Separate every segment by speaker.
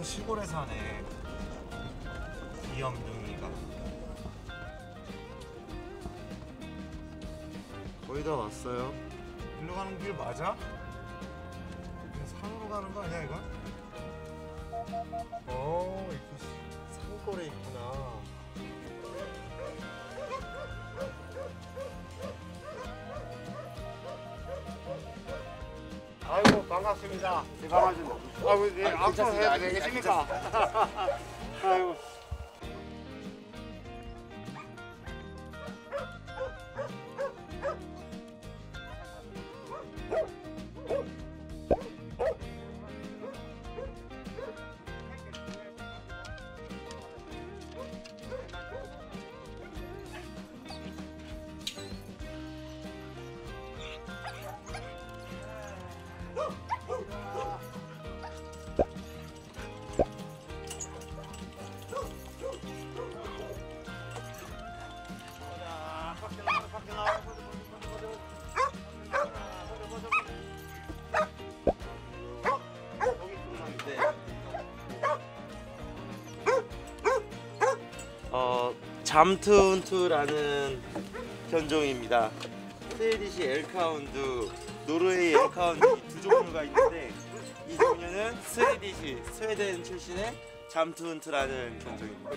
Speaker 1: 엄청 시골에 사네. 귀염둥이가. 거의 다 왔어요. 일로 가는 길 맞아? 그냥 산으로 가는 거 아니야 이건? 어, 시- 산골에 있구나. 아이고 반갑습니다. 네, 아, 앞으로
Speaker 2: 괜찮습니다.
Speaker 1: 해도 되겠습니까? 아이고. 잠트훈트라는 견종입니다. Swedish Elkhound, 노르웨이 Elkhound 이 두 종류가 있는데 이 종류는 Swedish, 스웨덴 출신의 잠트훈트라는 견종입니다.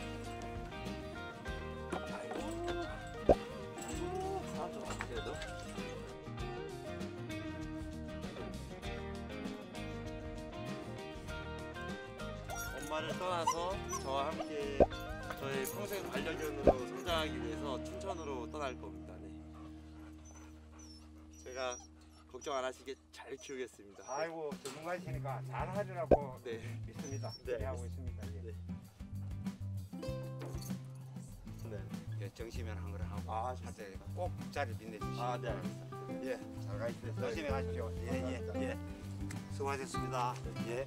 Speaker 1: 엄마를 떠나서 저와 함께 저의 평생 반려견으로 성장하기 위해서 춘천으로 떠날 겁니다. 네. 제가 걱정 안 하시게 잘 키우겠습니다.
Speaker 2: 아이고 전문가이시니까 잘 하주라고
Speaker 1: 네.
Speaker 2: 믿습니다.
Speaker 1: 네,
Speaker 2: 기대하고 있습니다. 예.
Speaker 1: 네. 네.
Speaker 2: 예, 정시면 한 거를 하고
Speaker 1: 아,
Speaker 2: 할때 꼭 자리 빛내주시고
Speaker 1: 아, 네.
Speaker 2: 예, 잘 가십시오. 조심히 가십시오. 예, 예, 예. 수고하셨습니다. 예.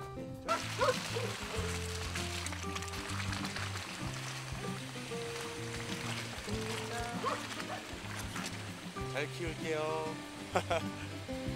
Speaker 1: 잘 키울게요.